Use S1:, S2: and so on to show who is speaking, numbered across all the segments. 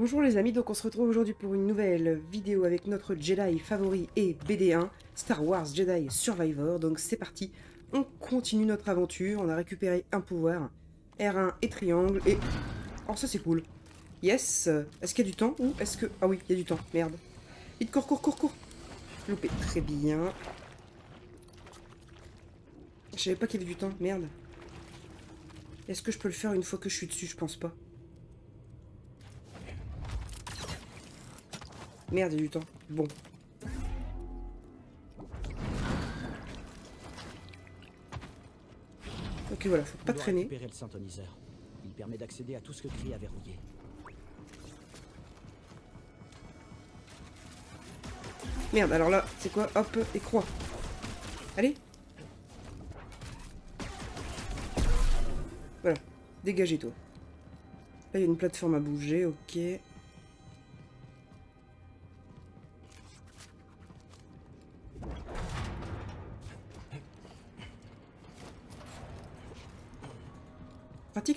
S1: Bonjour les amis, donc on se retrouve aujourd'hui pour une nouvelle vidéo avec notre Jedi favori et BD1, Star Wars Jedi Survivor. Donc c'est parti, on continue notre aventure, on a récupéré un pouvoir, R1 et triangle, et... Oh ça c'est cool. Yes Est-ce qu'il y a du temps Ou est-ce que... Ah oui, il y a du temps, merde. Vite, cours, cours, cours, cours Loupé, très bien. Je savais pas qu'il y avait du temps, merde. Est-ce que je peux le faire une fois que je suis dessus? Je pense pas. Merde, il y a du temps. Bon. Ok, voilà, faut pas traîner.
S2: le synthoniseur. Il permet d'accéder à tout ce que a verrouillé.
S1: Merde, alors là, c'est quoi? Hop, et croix. Allez. Voilà, dégagez toi. Là, il y a une plateforme à bouger, ok.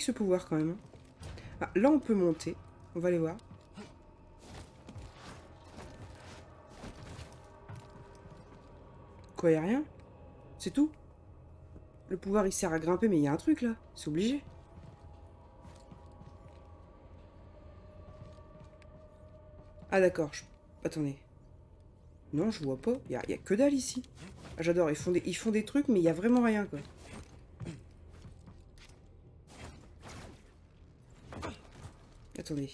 S1: Ce pouvoir quand même. Ah, là, on peut monter. On va aller voir. Quoi, y rien? C'est tout? Le pouvoir, il sert à grimper, mais il y a un truc, là. C'est obligé. Ah, d'accord. je- Attendez. Non, je vois pas. Il y a, que dalle, ici. Ah, J'adore. Ils, font des- ils font des trucs, mais il y a vraiment rien, quoi. Attendez.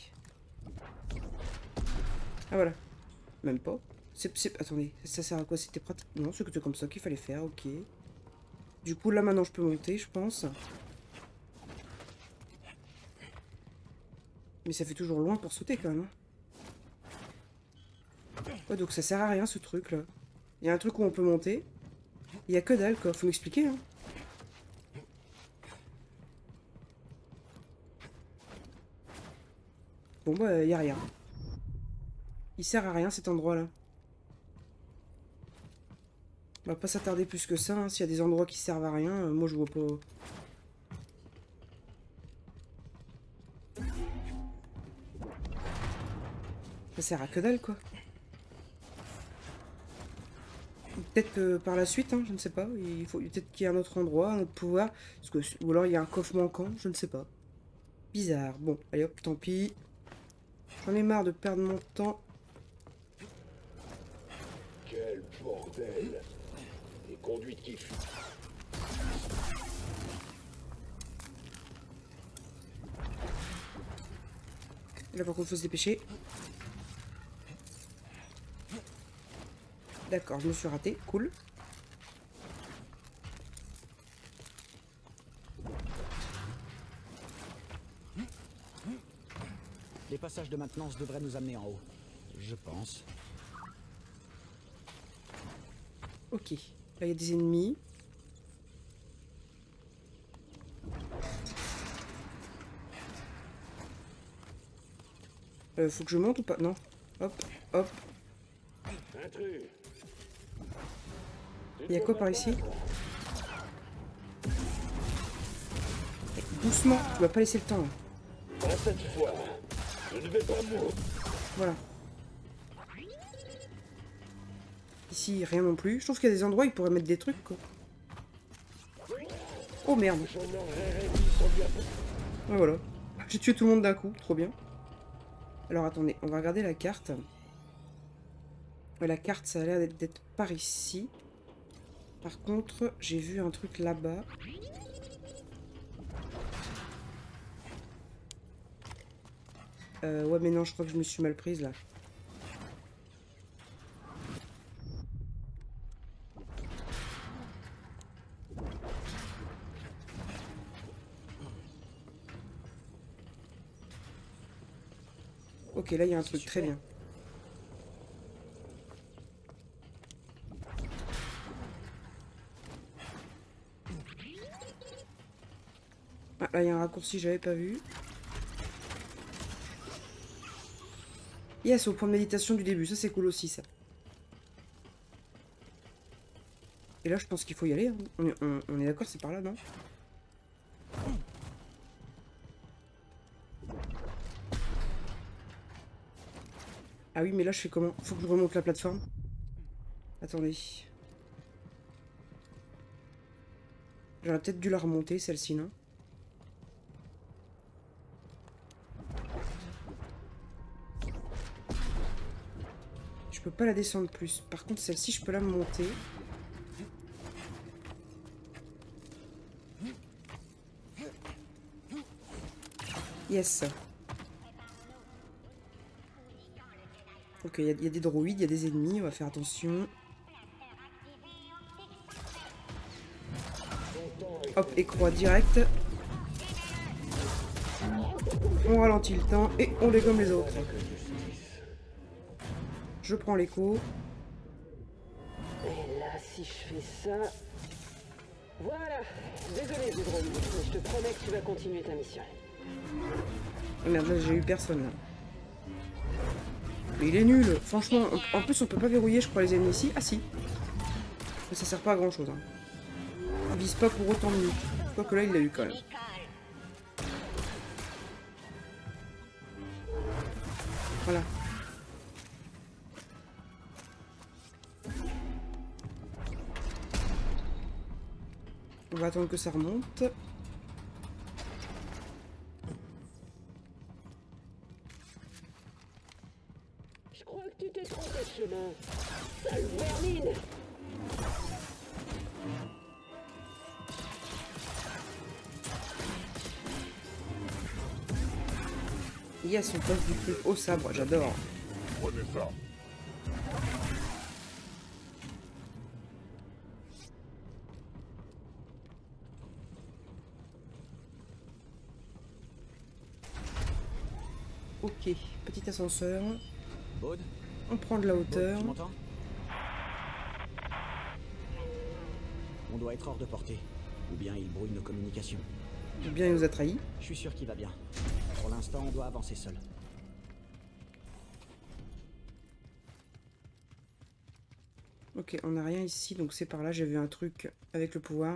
S1: Ah, voilà. Même pas. Attendez, ça sert à quoi? C'était pratique Non, c'est comme ça qu'il fallait faire, ok. Du coup, là, maintenant, je peux monter, je pense. Mais ça fait toujours loin pour sauter, quand même. hein. Ouais, donc ça sert à rien, ce truc, là. Il y a un truc où on peut monter. Il y a que dalle, quoi. Faut m'expliquer, hein. Bon, bah, y a rien. Il sert à rien, cet endroit-là. On va pas s'attarder plus que ça. hein. S'il y a des endroits qui servent à rien, euh, moi je vois pas. Ça sert à que dalle quoi. Peut-être que par la suite, hein, je ne sais pas. Il faut peut-être qu'il y a un autre endroit, un autre pouvoir. Parce que... Ou alors il y a un coffre manquant, je ne sais pas. Bizarre. Bon, allez hop, tant pis. J'en ai marre de perdre mon temps.
S3: Quel bordel Des conduites qui fuient.
S1: Là par contre faut se dépêcher. D'accord, je me suis raté, cool.
S2: Les passages de maintenance devraient nous amener en haut. Je pense.
S1: Ok, là il y a des ennemis. Euh, faut que je monte ou pas? Non. Hop, hop.
S3: Intrus
S1: Il y a quoi par ici? Doucement, tu vas pas laisser le temps. là. Voilà. Ici, rien non plus. Je trouve qu'il y a des endroits où ils pourraient mettre des trucs, quoi. Oh merde.
S3: Apporter.
S1: Ouais, voilà. J'ai tué tout le monde d'un coup, trop bien. Alors attendez, on va regarder la carte. La carte, ça a l'air d'être par ici. Par contre, j'ai vu un truc là-bas. Euh, ouais, mais non, je crois que je me suis mal prise là. Ok, là il y a un truc très bien. Ah, là il y a un raccourci, j'avais pas vu. Yes, au point de méditation du début, ça c'est cool aussi ça. Et là je pense qu'il faut y aller, hein. on est, on- on est d'accord, c'est par là, non? Ah oui, mais là, je fais comment? Faut que je remonte la plateforme. Attendez. J'aurais peut-être dû la remonter, celle-ci, non? Je peux pas la descendre plus. Par contre, celle-ci, je peux la monter. Yes. Ok, il y, a- des droïdes, il y a des ennemis, on va faire attention. Hop, et croix direct. On ralentit le temps et on les gomme les autres. Je prends l'écho.
S4: Et là, si je fais ça... Voilà Désolé, Zudron, mais je te promets que tu vas continuer ta mission.
S1: Oh merde, là j'ai eu personne là. Mais il est nul, franchement. en- En plus, on peut pas verrouiller, je crois, les ennemis ici. Ah si. Mais ça sert pas à grand chose. Hein. Il vise pas pour autant de nuit. Quoique là, il l'a eu quand même. Voilà. Va attendre que ça remonte.
S4: Je crois que tu t'es trompé de chemin. Sale vermine
S1: Yes, on passe du truc au sabre, j'adore.
S3: Prenez ça.
S1: Ok, On prend de la hauteur.
S2: On doit être hors de portée. Ou bien il brouille nos communications.
S1: Ou bien il nous a trahis.
S2: Je suis sûr qu'il va bien. Pour l'instant, on doit avancer seul.
S1: Ok, on n'a rien ici, donc c'est par là. J'ai vu un truc avec le pouvoir.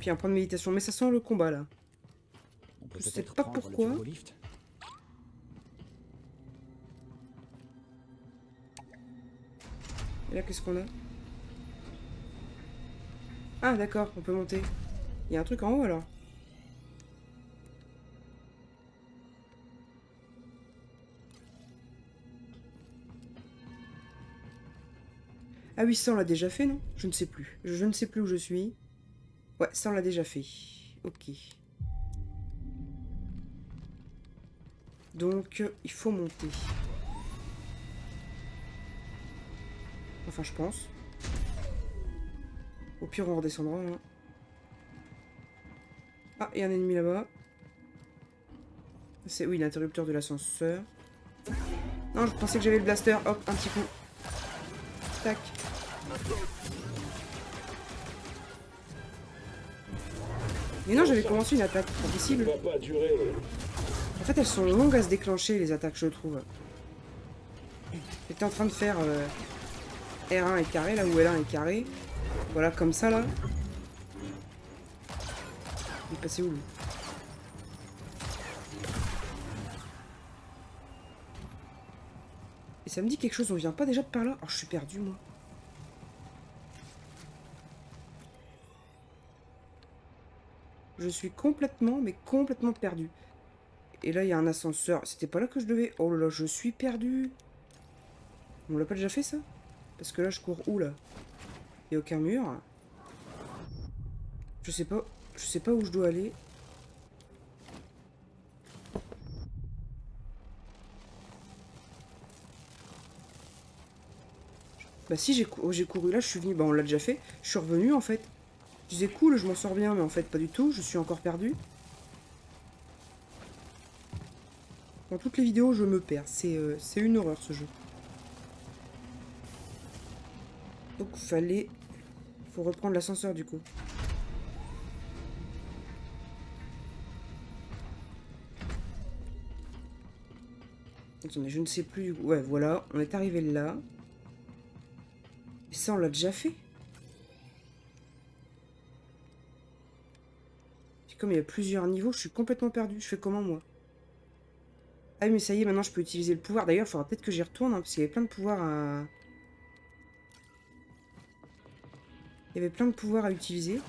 S1: Puis un point de méditation. Mais ça sent le combat, là.
S2: On peut
S1: Je sais pas pourquoi. Et là, qu'est-ce qu'on a? Ah, d'accord, on peut monter. Il y a un truc en haut, alors Ah oui, ça, on l'a déjà fait, non? Je ne sais plus. Je ne sais plus où je suis. Ouais, ça, on l'a déjà fait. Ok. Donc, euh, il faut monter. Enfin, je pense. Au pire, on redescendra. hein. Ah, il y a un ennemi là-bas. C'est, oui, l'interrupteur de l'ascenseur. Non, je pensais que j'avais le blaster. Hop, un petit coup. Tac. Mais non, j'avais commencé une attaque. Pas possible.
S3: ne va pas durer.
S1: En fait, elles sont longues à se déclencher, les attaques, je trouve. J'étais en train de faire euh, R1 est carré, là où L1 est carré. Voilà, comme ça, là. Il est passé où, lui? Et ça me dit quelque chose, on vient pas déjà de par là? Oh, je suis perdu, moi. Je suis complètement, mais complètement perdu. Et là, il y a un ascenseur. C'était pas là que je devais... Oh là là, je suis perdu. On l'a pas déjà fait, ça? Parce que là, je cours où, là? Il y a aucun mur. Je sais pas... Je sais pas où je dois aller. Bah si, j'ai cou- j'ai couru là, je suis venu... Bah on l'a déjà fait. Je suis revenu, en fait. Je disais cool, je m'en sors bien, mais en fait, pas du tout. Je suis encore perdu. Dans toutes les vidéos, je me perds. C'est euh, c'est une horreur, ce jeu. Donc, fallait... Faut reprendre l'ascenseur, du coup. Attendez, je ne sais plus. Ouais, voilà, on est arrivé là. Et ça, on l'a déjà fait comme il y a plusieurs niveaux, je suis complètement perdu. Je fais comment, moi? Ah mais ça y est, maintenant je peux utiliser le pouvoir. D'ailleurs, il faudra peut-être que j'y retourne, hein, parce qu'il y avait plein de pouvoirs à... Il y avait plein de pouvoirs à utiliser.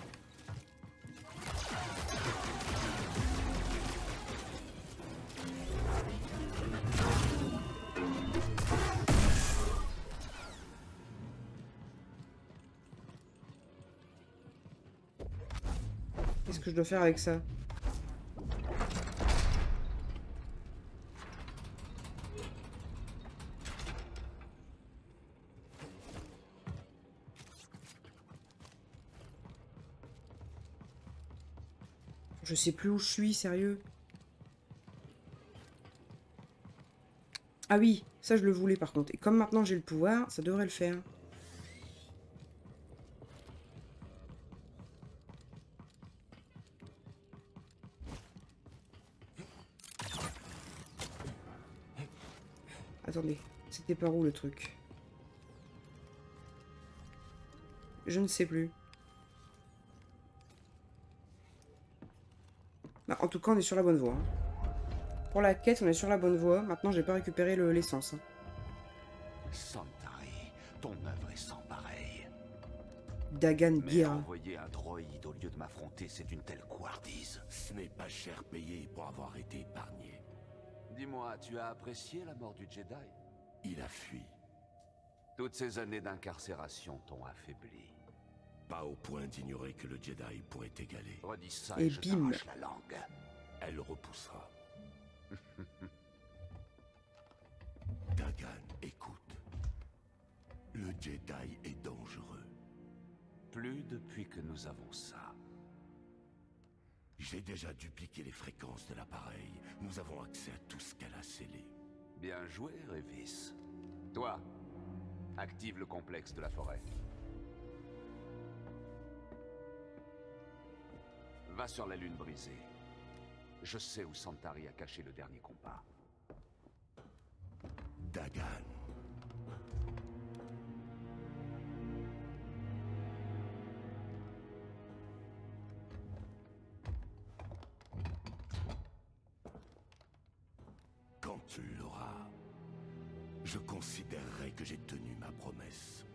S1: Je dois faire avec ça Je sais plus où je suis, sérieux. Ah oui, ça je le voulais par contre. Et comme maintenant j'ai le pouvoir, ça devrait le faire. Attendez, c'était par où le truc Je ne sais plus. Bah, en tout cas, on est sur la bonne voie. hein. Pour la quête, on est sur la bonne voie. Maintenant, j'ai pas récupéré le- l'essence. hein.
S5: Santari, ton œuvre est sans pareil.
S1: Dagan Gira.
S5: envoyer un droïde au lieu de m'affronter, c'est une telle couardise.
S3: Ce n'est pas cher payé pour avoir été épargné.
S5: Dis-moi, tu as apprécié la mort du Jedi?
S3: Il a fui.
S5: Toutes ces années d'incarcération t'ont affaibli.
S3: Pas au point d'ignorer que le Jedi pourrait t'égaler.
S5: Redis ça
S1: Et
S5: et, je
S1: bim.
S5: la langue.
S3: Elle repoussera. Dagan, écoute. Le Jedi est dangereux.
S5: Plus depuis que nous avons ça.
S3: J'ai déjà dupliqué les fréquences de l'appareil. Nous avons accès à tout ce qu'elle a scellé.
S5: Bien joué, Révis. Toi, active le complexe de la forêt. Va sur la lune brisée. Je sais où Santari a caché le dernier compas.
S3: Dagan. Que j'ai tenu ma promesse.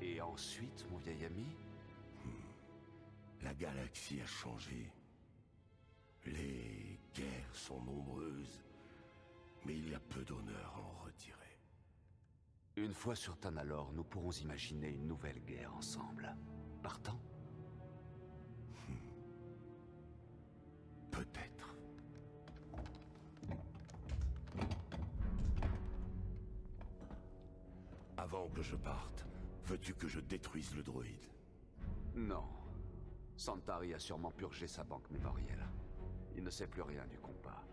S5: Et ensuite, mon vieil ami
S3: La galaxie a changé. Les guerres sont nombreuses, mais il y a peu d'honneur à en retirer.
S5: Une fois sur Tanalor, nous pourrons imaginer une nouvelle guerre ensemble. Partant
S3: veux-tu que je détruise le droïde
S5: Non. Santari a sûrement purgé sa banque mémorielle. Il ne sait plus rien du compas.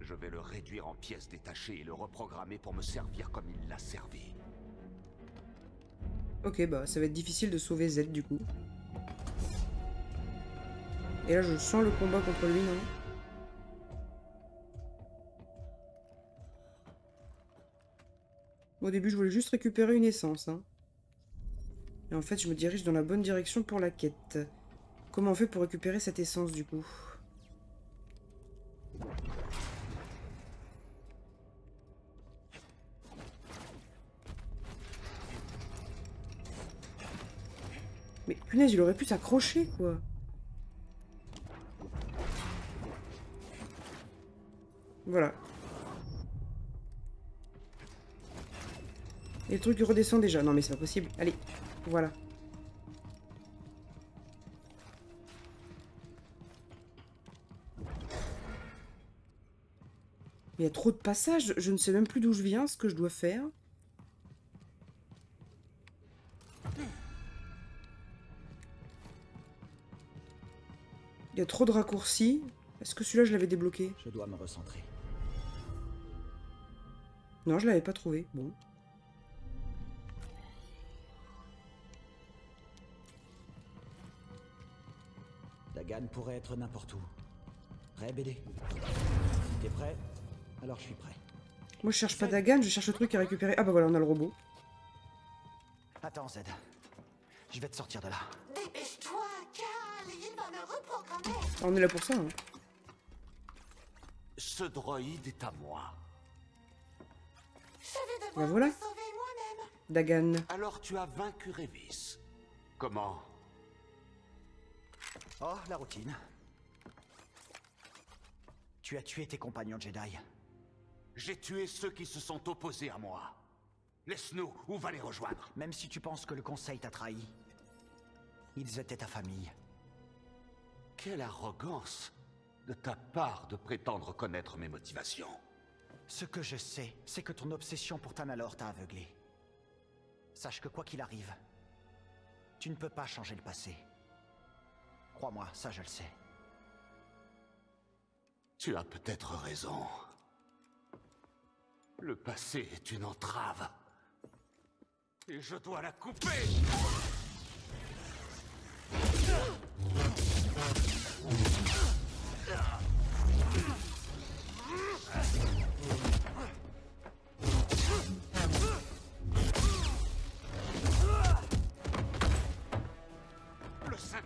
S5: Je vais le réduire en pièces détachées et le reprogrammer pour me servir comme il l'a servi.
S1: Ok, bah ça va être difficile de sauver Z du coup. Et là, je sens le combat contre lui, non? Au début, je voulais juste récupérer une essence. Hein. Et en fait, je me dirige dans la bonne direction pour la quête. Comment on fait pour récupérer cette essence du coup? Mais punaise, il aurait pu s'accrocher, quoi. Voilà. Et le truc redescend déjà. Non mais c'est pas possible. Allez, voilà. Il y a trop de passages, je ne sais même plus d'où je viens, ce que je dois faire. Il y a trop de raccourcis. Est-ce que celui-là je l'avais débloqué?
S2: Je dois me recentrer.
S1: Non, je l'avais pas trouvé. Bon.
S2: Pourrait être n'importe où. Prêt, BD T'es prêt? Alors je suis prêt.
S1: Moi, je cherche pas Dagan, je cherche le truc à récupérer. Ah bah voilà, on a le robot.
S2: Attends, Zed. Je vais te sortir de là.
S6: Dépêche-toi, Cal, il va me reprogrammer.
S1: Ah, on est là pour ça, hein.
S5: Ce droïde est à moi.
S6: Je vais devoir
S1: Ben voilà.
S6: me sauver moi-même.
S1: Dagan.
S5: Alors tu as vaincu Revis. Comment?
S2: Oh, la routine. Tu as tué tes compagnons Jedi.
S5: J'ai tué ceux qui se sont opposés à moi. Laisse-nous, où va les rejoindre?
S2: Même si tu penses que le Conseil t'a trahi, ils étaient ta famille.
S5: Quelle arrogance de ta part de prétendre connaître mes motivations.
S2: Ce que je sais, c'est que ton obsession pour Tanalor t'a aveuglé. Sache que quoi qu'il arrive, tu ne peux pas changer le passé. Crois-moi, ça je le sais.
S5: Tu as peut-être raison. Le passé est une entrave. Et je dois la couper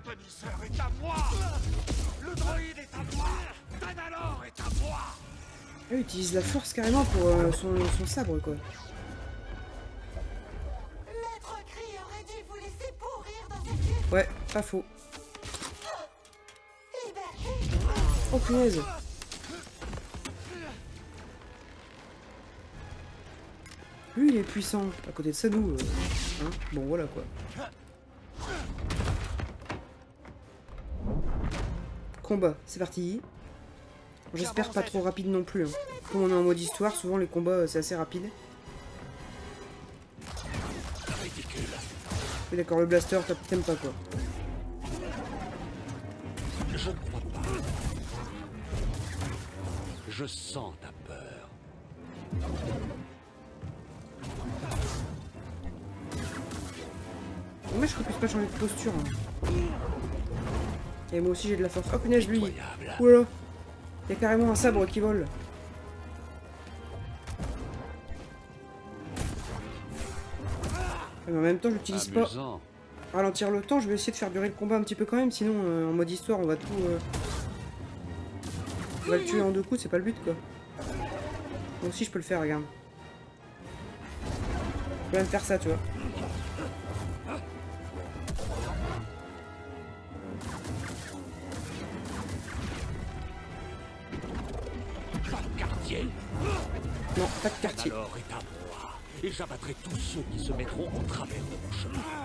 S5: Le synthoniseur est à moi Le droïde est à moi Danalor est à moi
S1: il utilise la force carrément pour euh, son, son sabre, quoi.
S6: Maître Cri aurait dû vous laisser pourrir dans cette ville.
S1: Ouais, pas faux. Oh punaise Lui, il est puissant. À côté de ça, nous... euh, hein bon, voilà, quoi. Combat, c'est parti. J'espère pas trop rapide non plus. Hein. Comme on est en mode histoire, souvent les combats, euh, c'est assez rapide. Oui, d'accord, le blaster, t'as- t'aimes pas, quoi.
S5: Je ne crois pas. Je sens ta peur.
S1: Moi, je crois que je peux pas changer de posture. hein. Et moi aussi, j'ai de la force. Oh punaise, lui
S5: Incroyable.
S1: Oula Il y a carrément un sabre qui vole. Mais en même temps, j'utilise pas ralentir le temps. Je vais essayer de faire durer le combat un petit peu quand même. Sinon, euh, en mode histoire, on va tout... euh, On va le tuer en deux coups, c'est pas le but, quoi. Moi aussi, je peux le faire, regarde. Je peux même faire ça, tu vois. Non, pas de.
S5: Alors à moi. Et j'abattrai tous ceux qui se mettront en travers de mon chemin.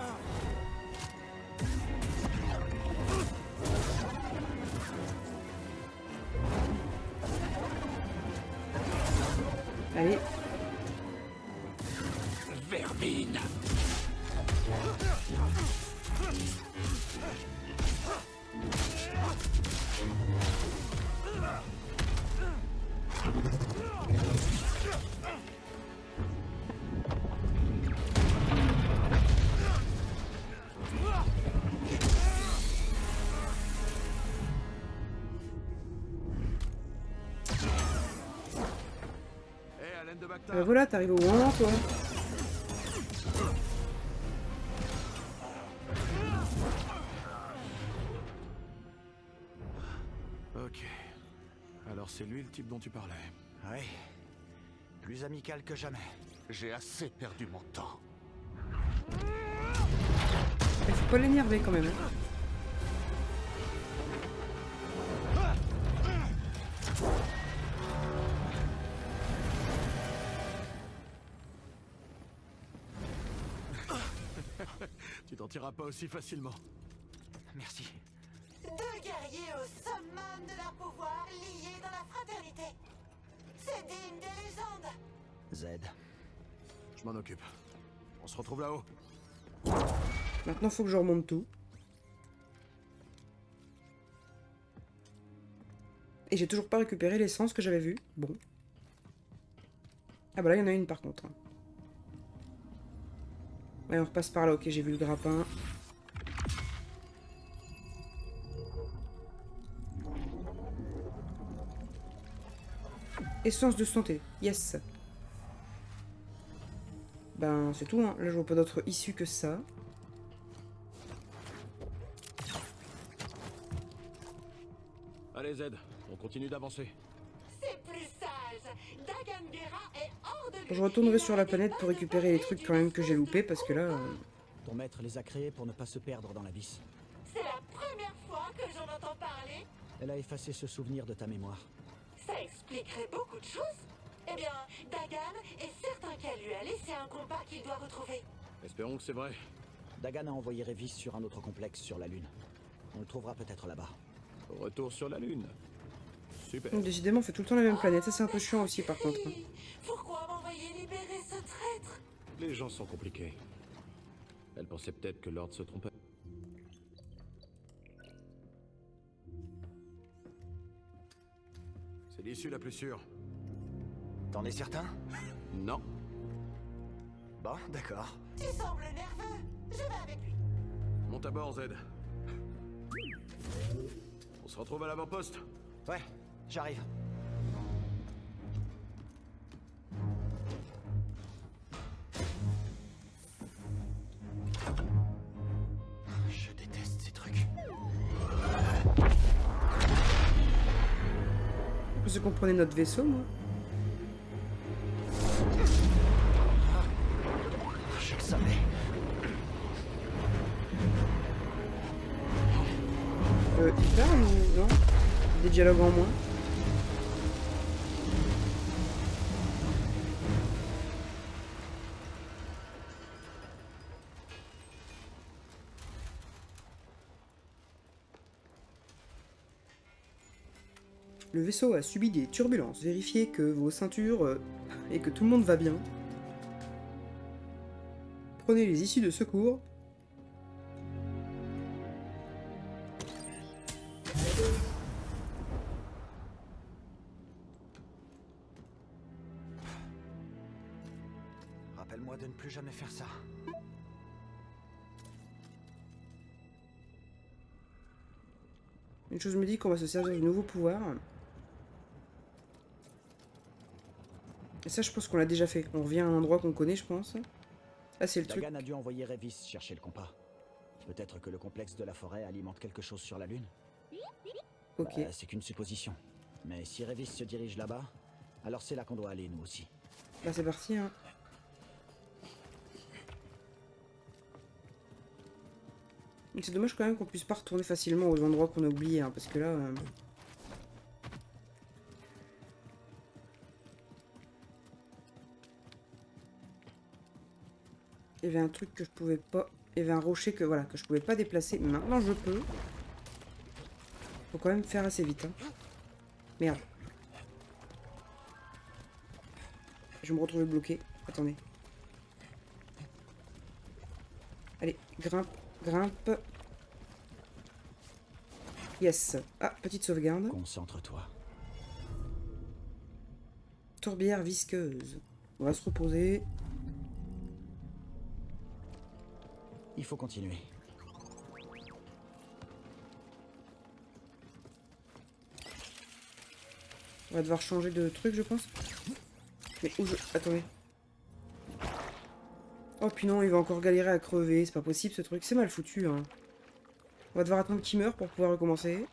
S1: Euh, voilà, t'arrives au bon moment, toi.
S7: Ok. Alors c'est lui le type dont tu parlais.
S2: Oui. Plus amical que jamais.
S5: J'ai assez perdu mon temps.
S1: Il faut pas l'énerver quand même. hein.
S7: Aussi facilement.
S2: Merci.
S6: Deux guerriers au summum de leur pouvoir liés dans la fraternité. C'est digne des légendes.
S2: Zed.
S7: Je m'en occupe. On se retrouve là-haut.
S1: Maintenant, faut que je remonte tout. Et j'ai toujours pas récupéré l'essence que j'avais vue. Bon. Ah bah là, il y en a une par contre. Ouais, on repasse par là. Ok, j'ai vu le grappin. Essence de santé. Yes. Ben, c'est tout, hein. Là, je vois pas d'autre issue que ça.
S7: Allez, Zed, on continue d'avancer.
S6: C'est plus sage. Est hors de.
S1: Je retournerai sur la planète pour récupérer les trucs quand même que j'ai loupés parce que là... euh,
S8: Ton maître les a créés pour ne pas se perdre dans l'abysse.
S6: C'est la première fois que j'en entends parler.
S8: Elle a effacé ce souvenir de ta mémoire.
S6: Expliquerait beaucoup de choses. Eh bien, Dagan est certain qu'elle lui a laissé un compas qu'il doit retrouver.
S7: Espérons que c'est vrai.
S8: Dagan a envoyé Revis sur un autre complexe sur la Lune. On le trouvera peut-être là-bas.
S7: Retour sur la Lune. Super.
S1: Décidément, on fait tout le temps la même planète. Ça, c'est un peu chiant aussi, par contre.
S6: Pourquoi m'envoyer libérer ce traître?
S7: Les gens sont compliqués. Elle pensait peut-être que Lord se trompait. C'est l'issue la plus sûre.
S2: T'en es certain
S7: Non.
S2: Bon, d'accord.
S6: Tu sembles nerveux. Je vais avec lui.
S7: Monte à bord, Zed. On se retrouve à l'avant-poste.
S2: Ouais, j'arrive.
S1: Pensais qu'on prenait notre vaisseau, moi.
S2: Je le savais.
S1: Euh, il parle ou non? Des dialogues en moins vaisseau a subi des turbulences. Vérifiez que vos ceintures euh, et que tout le monde va bien. Prenez les issues de secours.
S2: Rappelle-moi de ne plus jamais faire ça.
S1: Une chose me dit qu'on va se servir du nouveau pouvoir. Ça, je pense qu'on l'a déjà fait. On revient à un endroit qu'on connaît, je pense. Ah, c'est le truc.
S8: Dagan a dû envoyer Revis chercher le compas. Peut-être que le complexe de la forêt alimente quelque chose sur la Lune
S1: Ok.
S8: Bah, C'est qu'une supposition. Mais si Revis se dirige là-bas, alors c'est là qu'on doit aller, nous aussi.
S1: Bah, c'est parti, hein. C'est dommage quand même qu'on puisse pas retourner facilement aux endroits qu'on a oubliés, hein, parce que là... euh, Il y avait un truc que je pouvais pas... Il y avait un rocher que, voilà, que je pouvais pas déplacer. Maintenant, je peux. Faut quand même faire assez vite. Hein. Merde. Je vais me retrouver bloqué. Attendez. Allez, grimpe, grimpe. Yes. Ah, petite sauvegarde.
S8: Concentre-toi.
S1: Tourbière visqueuse. On va se reposer.
S8: Il faut continuer.
S1: On va devoir changer de truc, je pense. Mais où je... Attendez. Oh puis non, il va encore galérer à crever. C'est pas possible ce truc. C'est mal foutu, hein. On va devoir attendre qu'il meure pour pouvoir recommencer.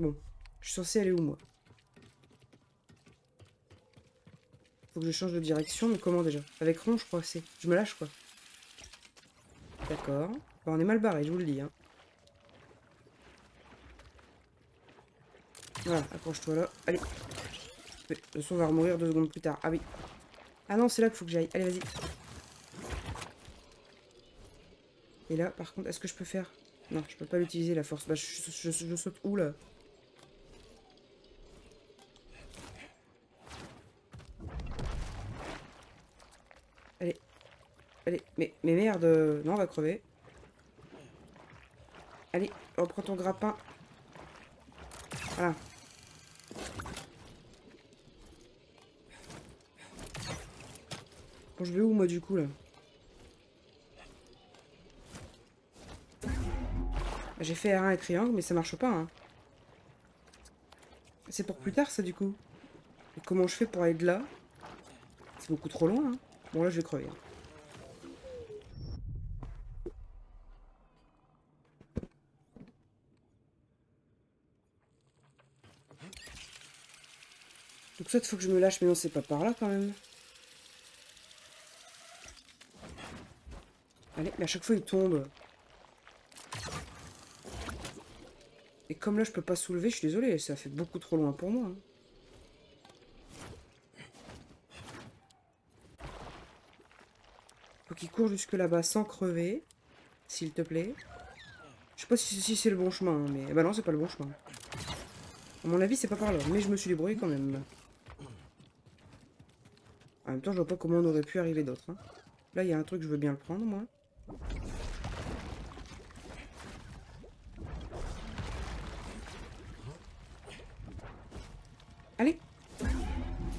S1: Bon. Je suis censé aller où, moi? Faut que je change de direction, mais comment déjà? Avec rond, je crois c'est. Je me lâche, quoi. D'accord. Bon, on est mal barré, je vous le dis, hein. Voilà, accroche-toi là. Allez. De toute façon, on va mourir deux secondes plus tard. Ah oui. Ah non, c'est là qu'il faut que j'aille. Allez, vas-y. Et là, par contre, est-ce que je peux faire? Non, je peux pas l'utiliser, la force. Bah, je- je saute où, là Allez. Allez. Mais, mais merde. euh, Non, on va crever. Allez, reprends ton grappin. Voilà. Bon, je vais où, moi, du coup, là? J'ai fait R1 et triangle, mais ça marche pas. Hein. C'est pour plus tard, ça, du coup. Comment je fais pour aller de là? C'est beaucoup trop loin. Hein. Bon, là, je vais crever. hein. Donc ça, il faut que je me lâche, mais non, c'est pas par là, quand même. Allez, mais à chaque fois, il tombe. Et comme là, je peux pas soulever, je suis désolé, ça fait beaucoup trop loin pour moi. hein. Faut qu'il court jusque là-bas sans crever, s'il te plaît. Je sais pas si, si c'est le bon chemin, hein, mais... Bah non, c'est pas le bon chemin. À mon avis, c'est pas par là, mais je me suis débrouillé quand même. En même temps, je vois pas comment on aurait pu arriver d'autre. hein. Là, il y a un truc, je veux bien le prendre, moi. Allez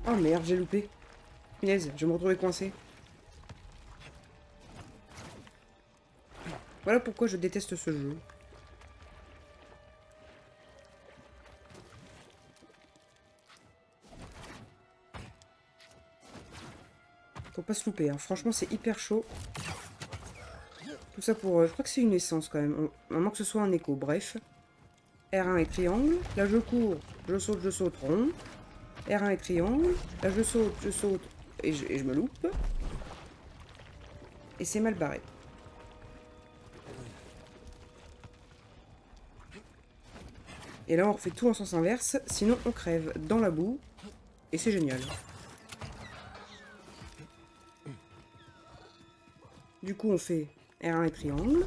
S1: Oh merde, j'ai loupé. Punaise, je vais me retrouver coincé. Voilà pourquoi je déteste ce jeu. Pas se louper, hein. franchement c'est hyper chaud. Tout ça pour... euh, je crois que c'est une essence quand même, On- à que ce soit un écho, bref. R1 et triangle, là je cours, je saute, je saute, rond. R1 et triangle, là je saute, je saute, et je, et je me loupe. Et c'est mal barré. Et là on refait tout en sens inverse, sinon on crève dans la boue, et c'est génial. Du coup, on fait R1 et triangle.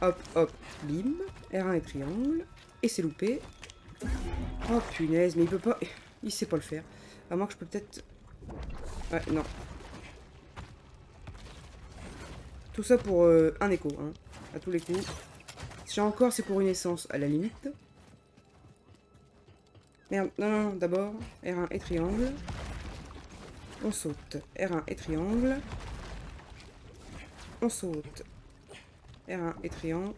S1: Hop, hop, bim. R1 et triangle. Et c'est loupé. Oh punaise, mais il peut pas... Il sait pas le faire. À moins que je peux peut-être... Ouais, non. Tout ça pour euh, un écho, hein. À tous les coups. Si j'ai encore, c'est pour une essence, à la limite. Merde, non, non, non, d'abord, R1 et triangle. On saute. R1 et triangle. On saute. R1 et triangle.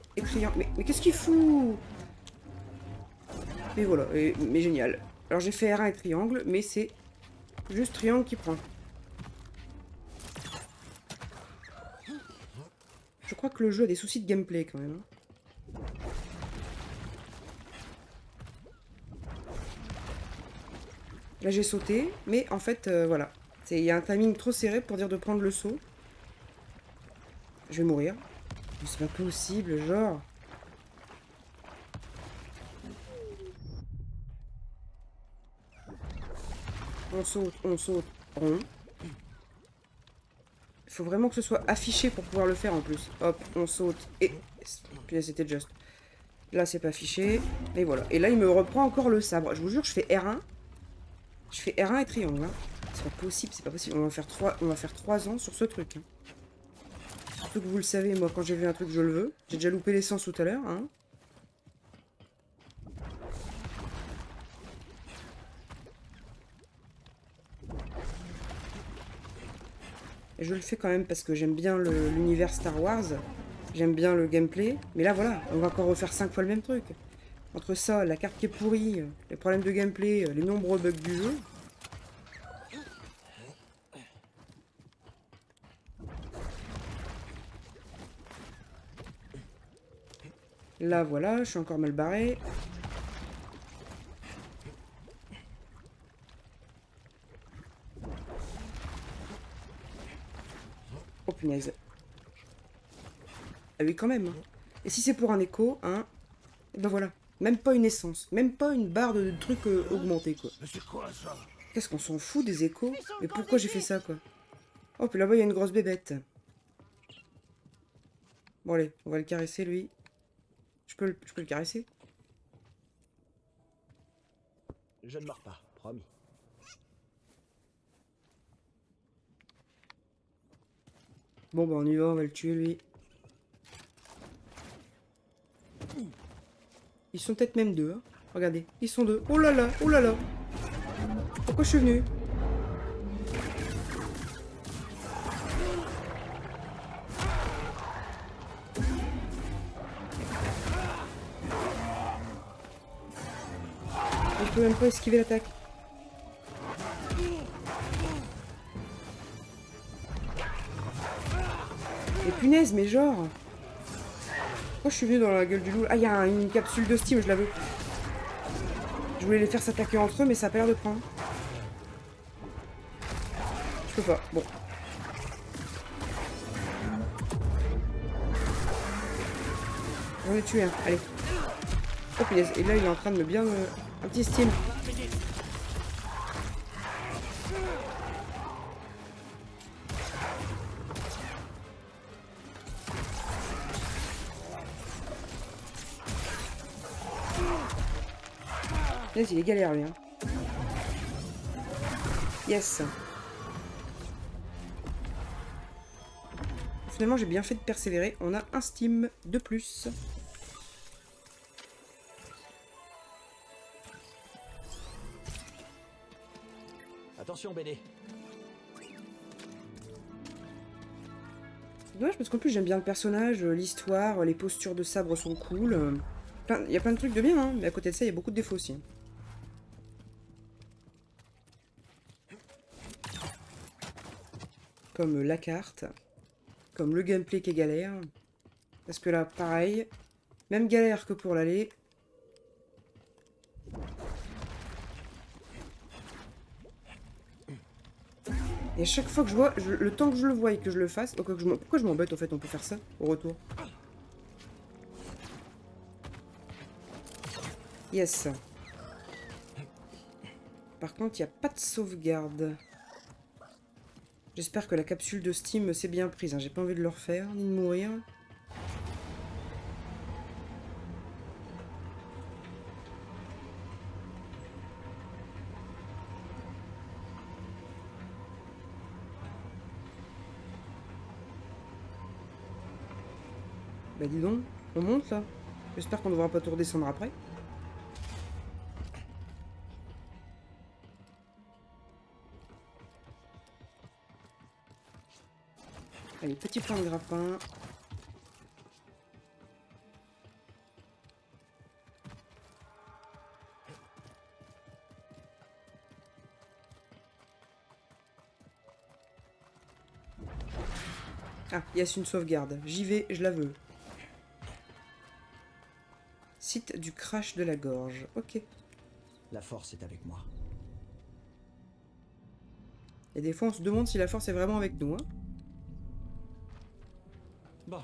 S1: Mais, qu'est-ce qu'il fout? Mais voilà, mais génial. Alors j'ai fait R1 et triangle, mais c'est juste triangle qui prend. Je crois que le jeu a des soucis de gameplay quand même. Là j'ai sauté, mais en fait, euh, voilà. Il y a un timing trop serré pour dire de prendre le saut. Je vais mourir. C'est pas possible, genre. On saute, on saute, rond. Il faut vraiment que ce soit affiché pour pouvoir le faire en plus. Hop, on saute et... Puis là, c'était juste. Là, c'est pas affiché. Et voilà. Et là, il me reprend encore le sabre. Je vous jure, je fais R1. Je fais R1 et triangle. hein. C'est pas possible, c'est pas possible. On va faire 3, on va faire 3 ans sur ce truc. hein. Surtout que vous le savez, moi, quand j'ai vu un truc, je le veux. J'ai déjà loupé l'essence tout à l'heure. Hein. Et je le fais quand même parce que j'aime bien l'univers Star Wars. J'aime bien le gameplay. Mais là, voilà, on va encore refaire 5 fois le même truc. Entre ça, la carte qui est pourrie, les problèmes de gameplay, les nombreux bugs du jeu. Là, voilà, je suis encore mal barré. Oh punaise. Ah oui, quand même. hein. Et si c'est pour un écho, hein, et ben voilà. Même pas une essence, même pas une barre de trucs euh, augmentés, quoi.
S3: Mais c'est quoi ça?
S1: Qu'est-ce qu'on s'en fout des échos? Mais pourquoi j'ai fait ça, quoi? Oh, puis là-bas, il y a une grosse bébête. Bon, allez, on va le caresser, lui. Je peux le, je peux le caresser
S8: Je ne mords pas, promis.
S1: Bon, bah, on y va, on va le tuer, lui. Ils sont peut-être même deux, hein. Regardez, ils sont deux. Oh là là, oh là là Pourquoi je suis venu? On peut même pas esquiver l'attaque. Et punaise, mais genre... Pourquoi je suis venu dans la gueule du loup? Ah, il y a un- une capsule de Steam, je la veux. Je voulais les faire s'attaquer entre eux, mais ça a pas l'air de prendre. Je peux pas. Bon. J'en ai tué un. Allez. Oh punaise. Et là, il est en train de me bien... me- Un petit Steam. Punaise, il est galère, lui. hein. Yes. Finalement, j'ai bien fait de persévérer. On a un Steam de plus.
S8: Attention.
S1: C'est dommage parce qu'en plus j'aime bien le personnage, euh, l'histoire, euh, les postures de sabre sont cool. euh, Il y a plein de trucs de bien, hein, mais à côté de ça, il y a beaucoup de défauts aussi. Comme la carte, comme le gameplay qui est galère. Parce que là, pareil, même galère que pour l'aller. Et chaque fois que je vois, le temps que je le vois et que je le fasse, oh, pourquoi je m'embête en fait, on peut faire ça au retour? Yes. Par contre, il n'y a pas de sauvegarde. J'espère que la capsule de Steam s'est bien prise. hein. J'ai pas envie de le refaire, ni de mourir. Dis donc, on monte là. J'espère qu'on ne devra pas tout redescendre après. Allez, petit point de grappin. Ah, yes, une sauvegarde. J'y vais, je la veux. Du crash de la gorge. Ok.
S8: La force est avec moi.
S1: Et des fois, on se demande si la force est vraiment avec nous. Hein.
S8: Bon,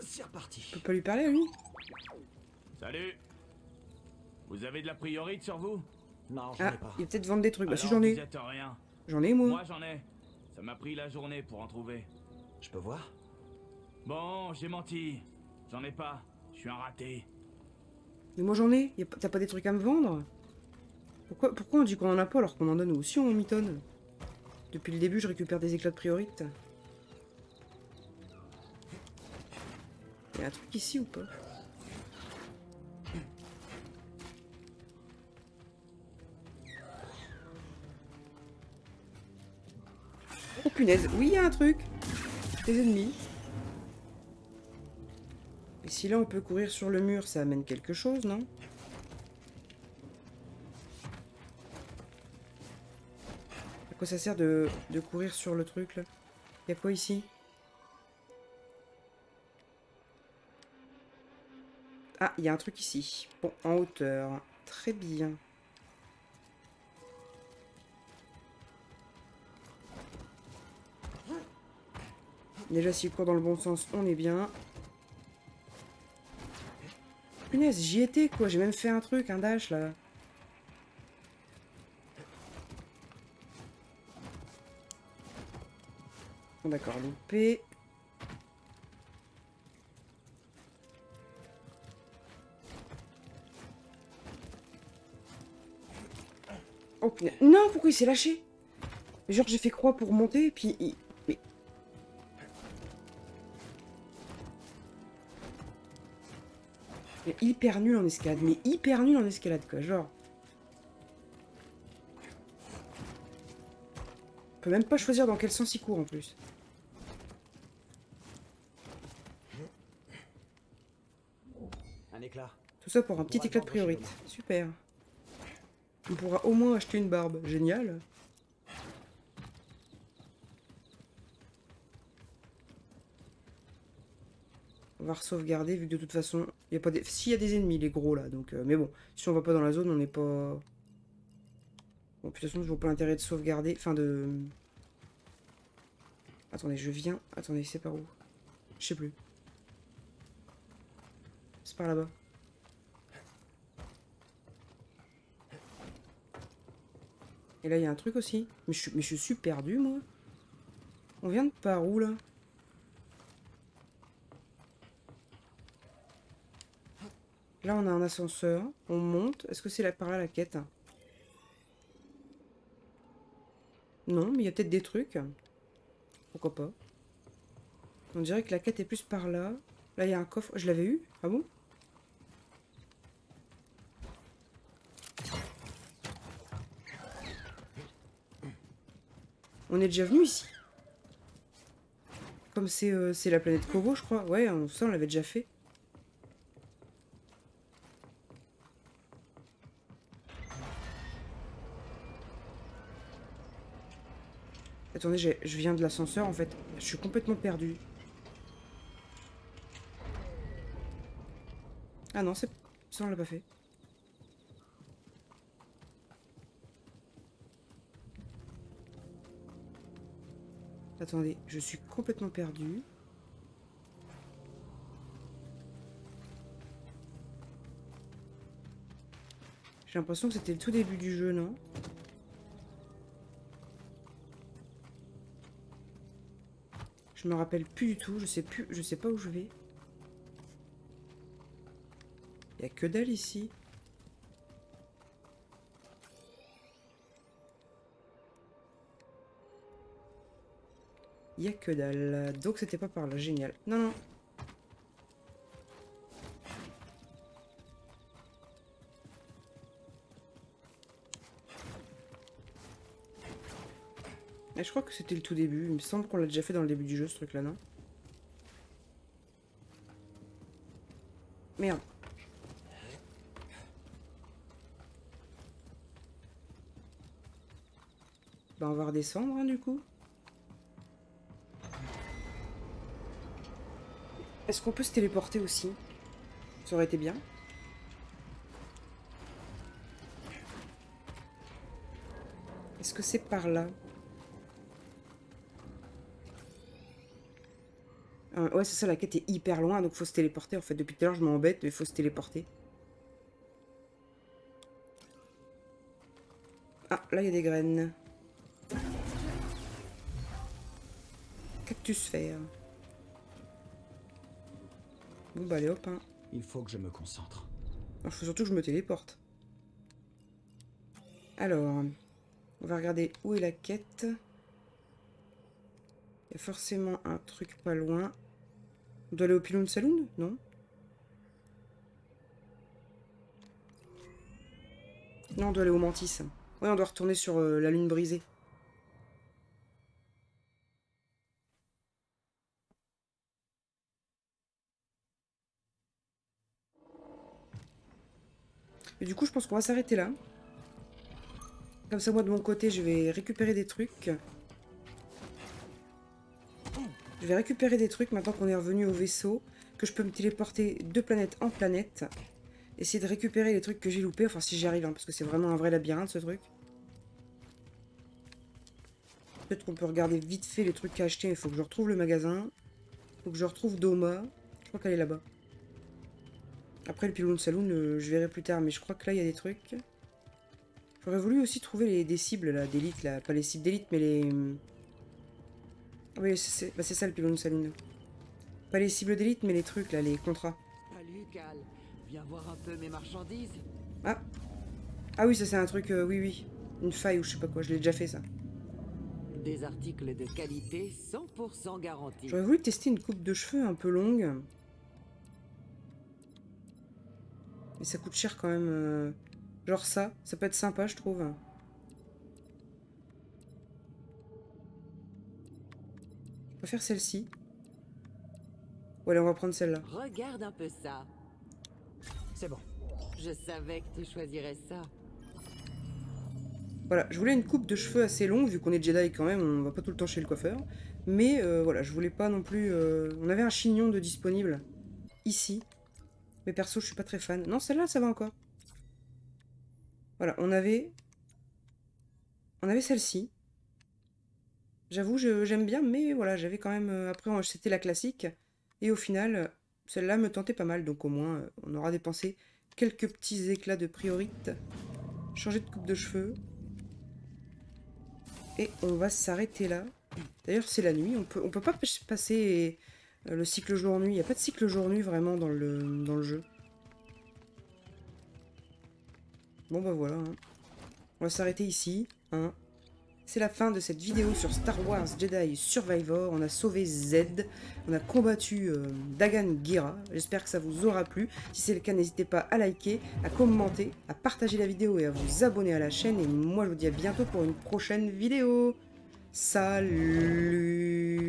S8: c'est reparti.
S1: On peut pas lui parler à lui?
S7: Salut Vous avez de la priorité sur vous?
S8: Non, j'en
S1: Ah,
S8: ai pas.
S1: il peut-être vendre des trucs. Bah si j'en ai. J'en ai moi.
S7: Moi j'en ai. Ça m'a pris la journée pour en trouver.
S8: Je peux voir?
S7: Bon, j'ai menti. J'en ai pas. Je suis un raté.
S1: Mais moi j'en ai. T'as pas des trucs à me vendre pourquoi, pourquoi on dit qu'on en a pas alors qu'on en nous aussi on mitonne? Depuis le début je récupère des éclats de priorite. Y a un truc ici ou pas? Oh punaise, oui y a un truc Des ennemis. Et si là on peut courir sur le mur, ça amène quelque chose, non? À quoi ça sert de, de courir sur le truc là? Y a quoi ici? Ah, il y a un truc ici. Bon, en hauteur. Très bien. Déjà, s'il court dans le bon sens, on est bien. J'y étais quoi, j'ai même fait un truc, un dash là. Bon d'accord, loupé. Oh punaise. Non, pourquoi il s'est lâché? Genre j'ai fait croix pour monter, puis il... Mais... Hyper nul en escalade, mais hyper nul en escalade quoi, genre. On peut même pas choisir dans quel sens il court en plus.
S8: Un éclat.
S1: Tout ça pour un petit éclat de priorité. Super. On pourra au moins acheter une barbe. Génial. Sauvegarder vu que de toute façon, il y a pas des... S'il y a des ennemis, les gros là, donc... euh, mais bon, si on va pas dans la zone, on n'est pas... Bon, de toute façon, je vois pas l'intérêt de sauvegarder, enfin de... Attendez, je viens... Attendez, c'est par où? Je sais plus. C'est par là-bas. Et là, il y a un truc aussi. Mais je, suis- mais je suis perdu, moi. On vient de par où, là? Là, on a un ascenseur. On monte. Est-ce que c'est par là la quête? Non, mais il y a peut-être des trucs. Pourquoi pas? On dirait que la quête est plus par là. Là, il y a un coffre. Je l'avais eu Ah bon? On est déjà venu ici. Comme c'est euh, la planète Kobo, je crois. Ouais, ça, on l'avait déjà fait. Attendez, je viens de l'ascenseur en fait. Je suis complètement perdu. Ah non, ça on l'a pas fait. Attendez, je suis complètement perdu. J'ai l'impression que c'était le tout début du jeu, non? Je me rappelle plus du tout, je sais plus, je sais pas où je vais. Il y a que dalle ici. Il y a que dalle. Donc c'était pas par là, génial. Non, non. Je crois que c'était le tout début. Il me semble qu'on l'a déjà fait dans le début du jeu, ce truc-là, non? Merde. Bah on va redescendre, hein, du coup. Est-ce qu'on peut se téléporter aussi? Ça aurait été bien. Est-ce que c'est par là? Ouais, c'est ça, la quête est hyper loin, donc faut se téléporter. En fait, depuis tout à l'heure, je m'embête, mais il faut se téléporter. Ah, là, il y a des graines. Cactus fer. Bon, bah, allez, hop, hein.
S8: Il faut que je me concentre.
S1: Il faut surtout que je me téléporte. Alors, on va regarder où est la quête. Il y a forcément un truc pas loin. On doit aller au Pilon Saloon Non? Non, on doit aller au Mantis. Ouais, on doit retourner sur euh, la lune brisée. Et du coup, je pense qu'on va s'arrêter là. Comme ça, moi, de mon côté, je vais récupérer des trucs. Je vais récupérer des trucs maintenant qu'on est revenu au vaisseau. Que je peux me téléporter de planète en planète. Essayer de récupérer les trucs que j'ai loupés. Enfin, si j'y arrive, hein, parce que c'est vraiment un vrai labyrinthe, ce truc. Peut-être qu'on peut regarder vite fait les trucs à acheter. Il faut que je retrouve le magasin. Il faut que je retrouve Doma. Je crois qu'elle est là-bas. Après, le Pilon Saloon, euh, je verrai plus tard. Mais je crois que là, il y a des trucs. J'aurais voulu aussi trouver les, des cibles, là, d'élite. Pas les cibles d'élite, mais les... Oui, c'est bah, c'est ça le Pilon Saloon. Pas les cibles d'élite, mais les trucs, là, les contrats.
S9: Salut, Cal. Viens voir un peu mes marchandises.
S1: Ah Ah oui, ça c'est un truc, euh, oui, oui. Une faille ou je sais pas quoi, je l'ai déjà fait ça.
S9: Des articles de qualité 100% garantis.
S1: J'aurais voulu tester une coupe de cheveux un peu longue. Mais ça coûte cher quand même. euh, Genre ça, ça peut être sympa, je trouve. Va faire celle-ci. Ou allez, on va prendre celle-là.
S9: Regarde un peu ça.
S8: C'est bon.
S9: Je savais que tu choisirais ça.
S1: Voilà, je voulais une coupe de cheveux assez longue, vu qu'on est Jedi quand même, on va pas tout le temps chez le coiffeur. Mais euh, voilà, je voulais pas non plus... euh, On avait un chignon de disponible ici. Mais perso, je suis pas très fan. Non, celle-là, ça va encore. Voilà, on avait... On avait celle-ci. J'avoue, j'aime bien, mais voilà, j'avais quand même... euh, Après, c'était la classique. Et au final, celle-là me tentait pas mal. Donc au moins, euh, on aura dépensé quelques petits éclats de priorite. Changer de coupe de cheveux. Et on va s'arrêter là. D'ailleurs, c'est la nuit. On peut, on peut pas pas- passer euh, le cycle jour-nuit. Il n'y a pas de cycle jour-nuit vraiment dans le, dans le jeu. Bon bah voilà. hein. On va s'arrêter ici. hein. C'est la fin de cette vidéo sur Star Wars Jedi Survivor. On a sauvé Z. On a combattu euh, Dagan Gira. J'espère que ça vous aura plu. Si c'est le cas, n'hésitez pas à liker, à commenter, à partager la vidéo et à vous abonner à la chaîne. Et moi, je vous dis à bientôt pour une prochaine vidéo. Salut